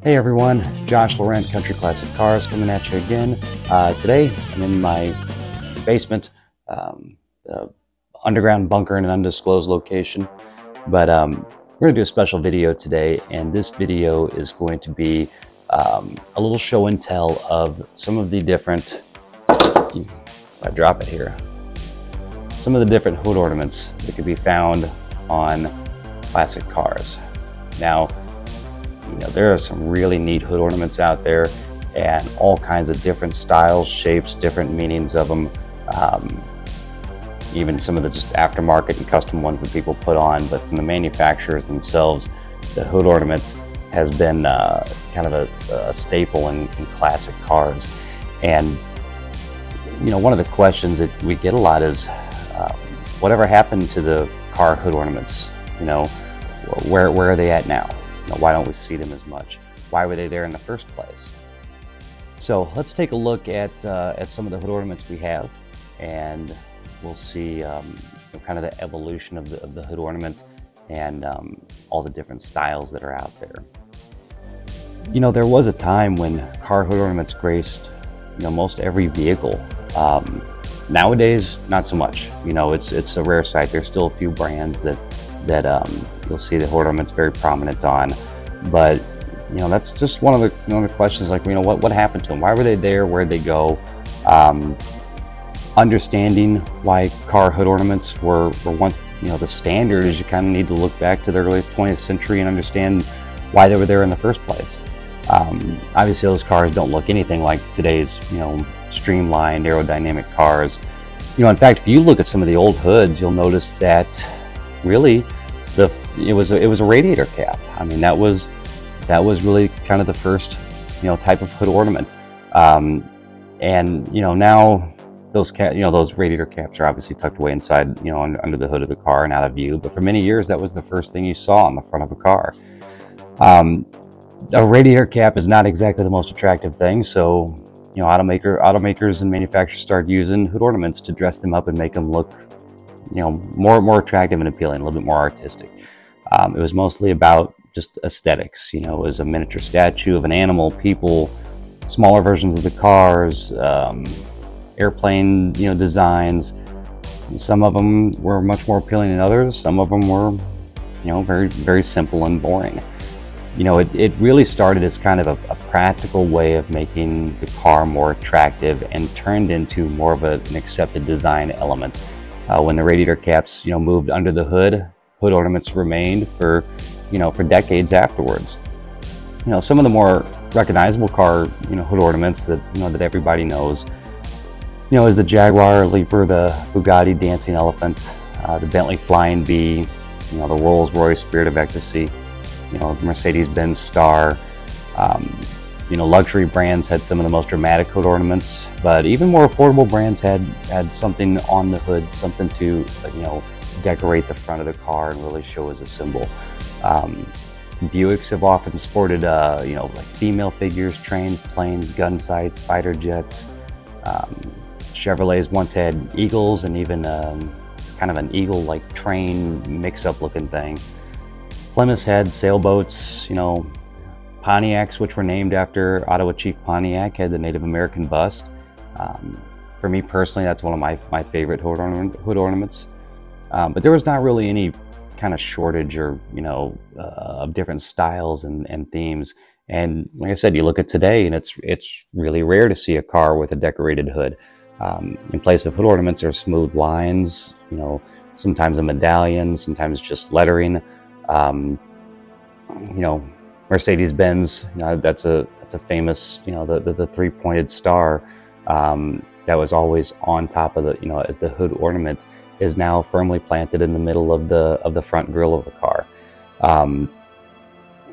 Hey everyone, Josh Laurent, Country Classic Cars, coming at you again. Uh, today I'm in my basement, um, underground bunker in an undisclosed location. But um, we're going to do a special video today, and this video is going to be um, a little show and tell of some of the different, if I drop it here, some of the different hood ornaments that can be found on classic cars. Now, you know, there are some really neat hood ornaments out there and all kinds of different styles, shapes, different meanings of them. Um, even some of the just aftermarket and custom ones that people put on, but from the manufacturers themselves, the hood ornaments has been uh, kind of a, a staple in, in, classic cars. And, you know, one of the questions that we get a lot is, uh, whatever happened to the car hood ornaments? You know, where, where are they at now? Why don't we see them as much? Why were they there in the first place? So let's take a look at, uh, at some of the hood ornaments we have and we'll see um, kind of the evolution of the, of the hood ornament and um, all the different styles that are out there. You know, there was a time when car hood ornaments graced, you know, most every vehicle. Um, nowadays, not so much. You know, it's it's a rare sight. There's still a few brands that that um, you'll see the hood ornaments very prominent on, but you know, that's just one of the one of the questions. Like, you know, what what happened to them? Why were they there? Where'd they go? Um, understanding why car hood ornaments were, were once you know the standard is you kind of need to look back to the early 20th century and understand why they were there in the first place. Um, obviously, those cars don't look anything like today's you know streamlined aerodynamic cars. You know, in fact, if you look at some of the old hoods, you'll notice that really the it was a, it was a radiator cap. I mean, that was that was really kind of the first you know type of hood ornament. Um, and you know now those cap, you know, those radiator caps are obviously tucked away inside, you know, under the hood of the car and out of view. But for many years, that was the first thing you saw on the front of a car. Um, a radiator cap is not exactly the most attractive thing, so you know, automaker automakers and manufacturers started using hood ornaments to dress them up and make them look, you know, more more attractive and appealing, a little bit more artistic. Um, it was mostly about just aesthetics. You know, it was a miniature statue of an animal, people, smaller versions of the cars. Um, airplane, you know, designs. Some of them were much more appealing than others. Some of them were, you know, very, very simple and boring. You know, it, it really started as kind of a, a practical way of making the car more attractive and turned into more of a, an accepted design element. Uh, when the radiator caps, you know, moved under the hood, hood ornaments remained for, you know, for decades afterwards. You know, some of the more recognizable car, you know, hood ornaments that, you know, that everybody knows you know, is the Jaguar Leaper, the Bugatti Dancing Elephant, uh, the Bentley Flying B, you know, the Rolls Royce Spirit of Ecstasy, you know, the Mercedes-Benz Star. Um, you know, luxury brands had some of the most dramatic hood ornaments, but even more affordable brands had had something on the hood, something to, you know, decorate the front of the car and really show as a symbol. Um, Buicks have often sported, uh, you know, like female figures, trains, planes, gun sights, fighter jets. Um, Chevrolets once had eagles and even um, kind of an eagle-like train mix-up looking thing. Plymouth had sailboats, you know, Pontiacs, which were named after Ottawa Chief Pontiac, had the Native American bust. Um, for me personally, that's one of my, my favorite hood, hood ornaments. Um, but there was not really any kind of shortage or, you know, uh, of different styles and, and themes. And like I said, you look at today and it's, it's really rare to see a car with a decorated hood. Um, in place of hood ornaments are smooth lines, you know, sometimes a medallion, sometimes just lettering. Um, you know, Mercedes-Benz, you know, that's a that's a famous, you know, the, the, the three-pointed star um, that was always on top of the, you know, as the hood ornament is now firmly planted in the middle of the of the front grille of the car. Um,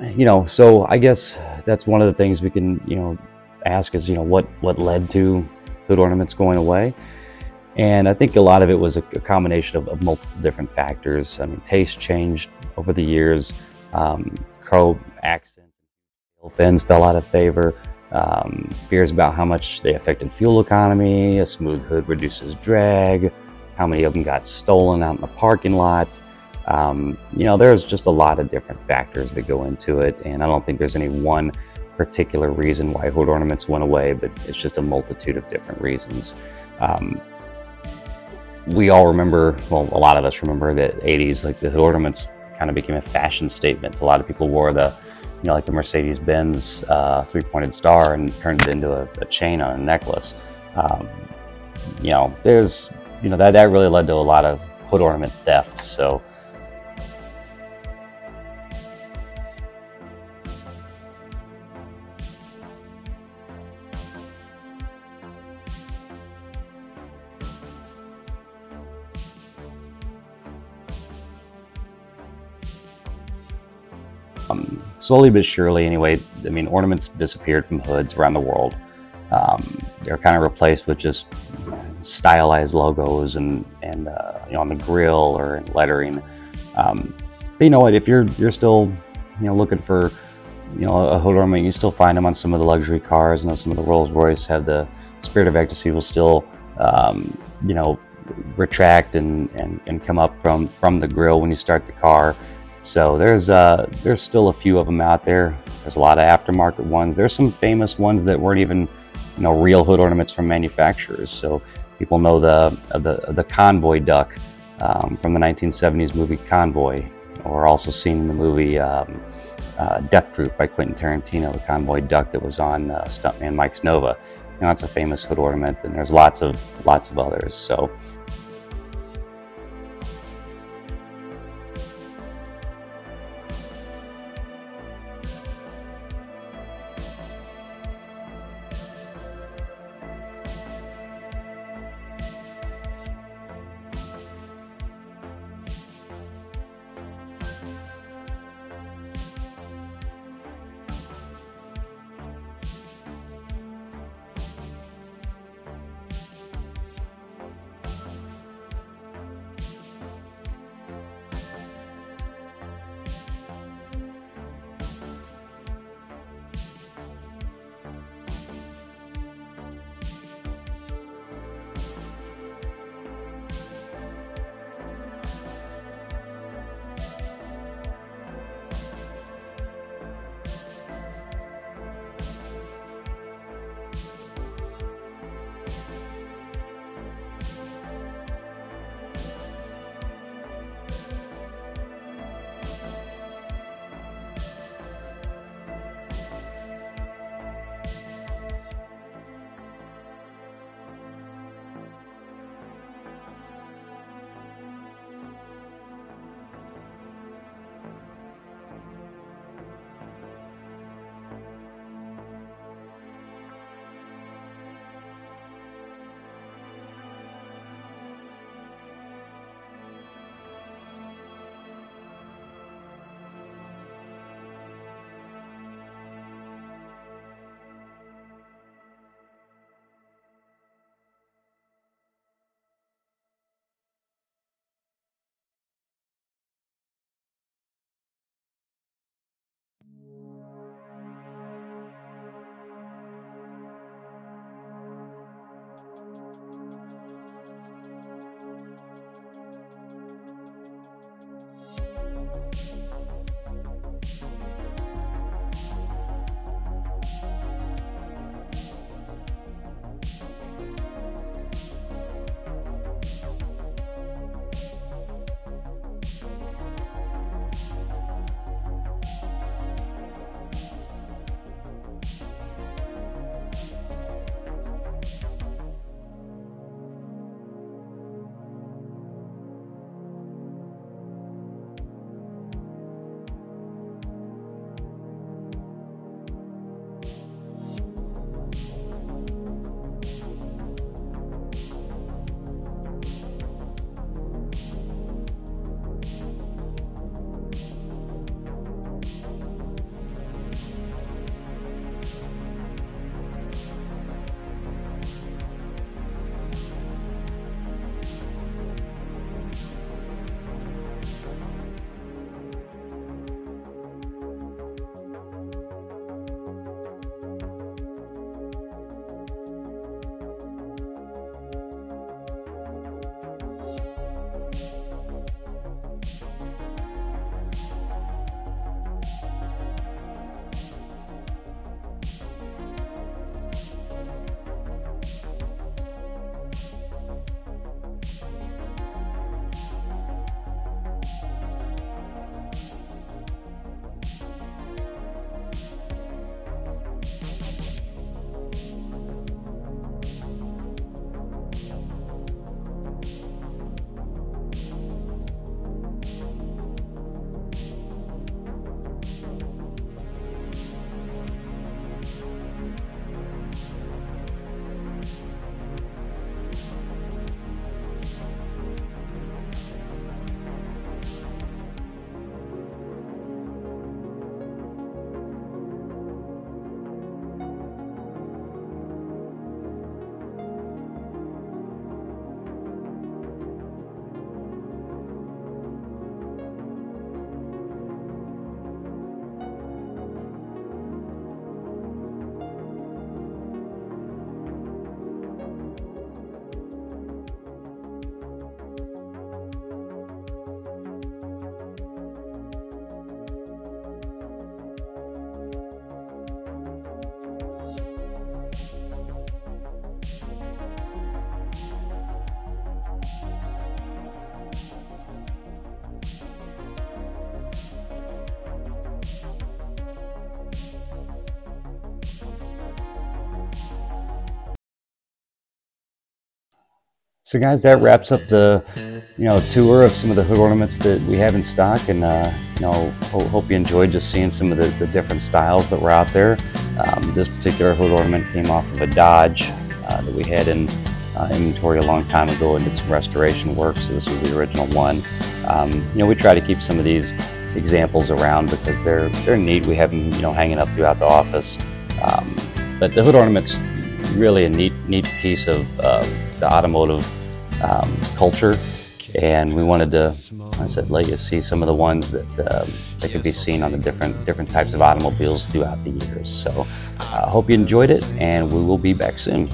you know, so I guess that's one of the things we can, you know, ask is, you know, what what led to hood ornaments going away. And I think a lot of it was a, combination of, of, multiple different factors. I mean, taste changed over the years. Um, chrome accents, fins fell out of favor. Um, fears about how much they affected fuel economy. A smooth hood reduces drag. How many of them got stolen out in the parking lot. Um, you know, there's just a lot of different factors that go into it, and I don't think there's any one particular reason why hood ornaments went away, but it's just a multitude of different reasons. Um, we all remember, well, a lot of us remember that 80s, like the hood ornaments kind of became a fashion statement. A lot of people wore the, you know, like the Mercedes Benz uh, three pointed star and turned it into a, a chain on a necklace. Um, you know, there's, you know, that, that really led to a lot of hood ornament theft. So, Um, slowly but surely, anyway, I mean, ornaments disappeared from hoods around the world. Um, they're kind of replaced with just stylized logos and and uh, you know on the grill or in lettering. Um, but you know what? If you're you're still you know looking for you know a hood ornament, you still find them on some of the luxury cars. I know some of the Rolls Royce have the Spirit of Ecstasy will still um, you know retract and, and and come up from from the grill when you start the car. So there's uh, there's still a few of them out there. There's a lot of aftermarket ones. There's some famous ones that weren't even, you know, real hood ornaments from manufacturers. So people know the the the convoy duck um, from the 1970s movie Convoy, or also seen in the movie um, uh, Death Proof by Quentin Tarantino, the convoy duck that was on uh, stuntman Mike's Nova. You know, that's a famous hood ornament, and there's lots of lots of others. So So guys, that wraps up the you know tour of some of the hood ornaments that we have in stock, and uh, you know ho- hope you enjoyed just seeing some of the, the different styles that were out there. Um, this particular hood ornament came off of a Dodge uh, that we had in uh, inventory a long time ago and did some restoration work. So this was the original one. Um, you know we try to keep some of these examples around because they're they're neat. We have them you know hanging up throughout the office. Um, but the hood ornaments really a neat neat piece of uh, the automotive um, culture, and we wanted to, like I said, let you see some of the ones that um, that could be seen on the different different types of automobiles throughout the years. So, I uh, hope you enjoyed it, and we will be back soon.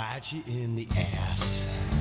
Bite you in the ass.